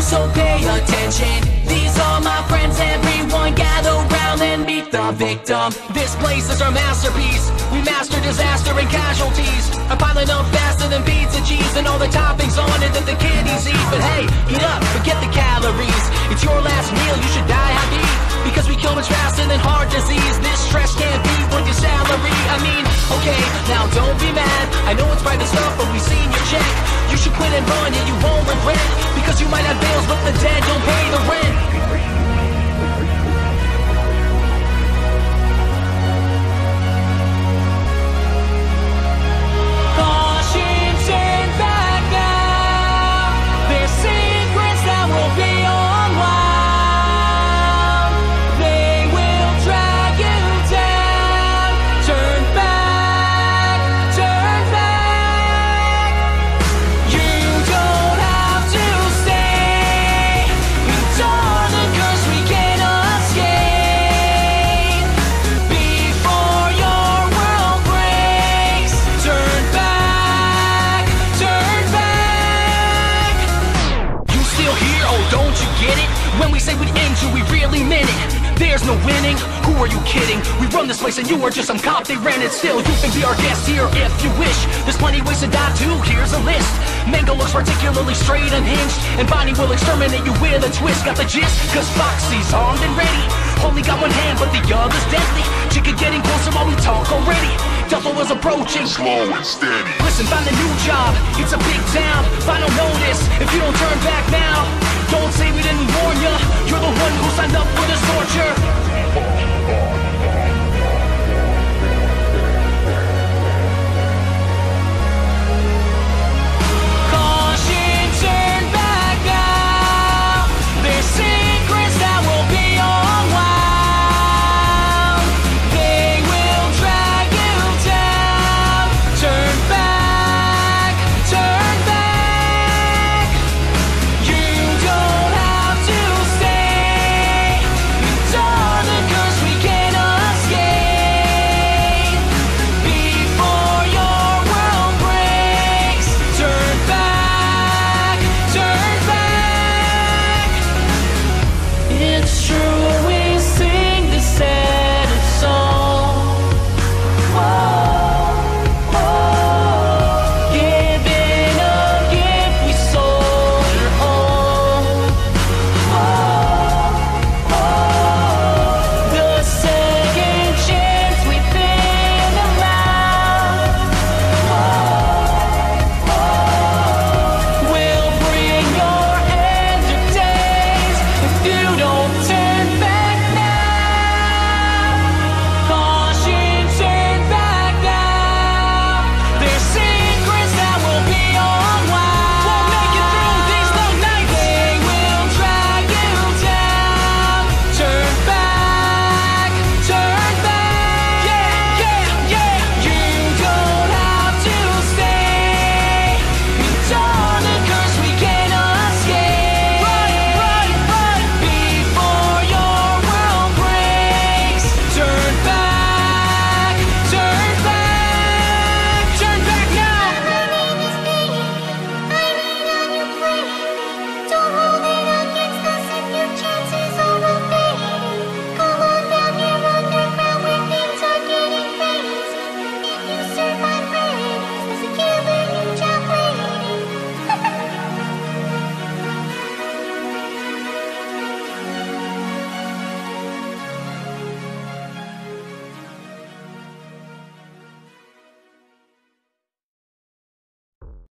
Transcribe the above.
so pay attention. These are my friends, everyone gather round and meet the victim. This place is our masterpiece. We master disaster and casualties. I'm piling up faster than pizza cheese and all the toppings on it no winning. Who are you kidding? We run this place and you are just some cop they ran it still. You can be our guest here if you wish. There's plenty ways to die too. Here's a list. Mangle looks particularly straight unhinged. And Bonnie will exterminate you with a twist. Got the gist? Cause Foxy's armed and ready. Only got one hand, but the other's deadly. Chica getting closer while we talk already. Duffel is approaching. Slow and steady. Listen, find a new job. It's a big town. Final notice if you don't turn back now. Don't say we didn't warn ya. You're the one who signed up for this torture.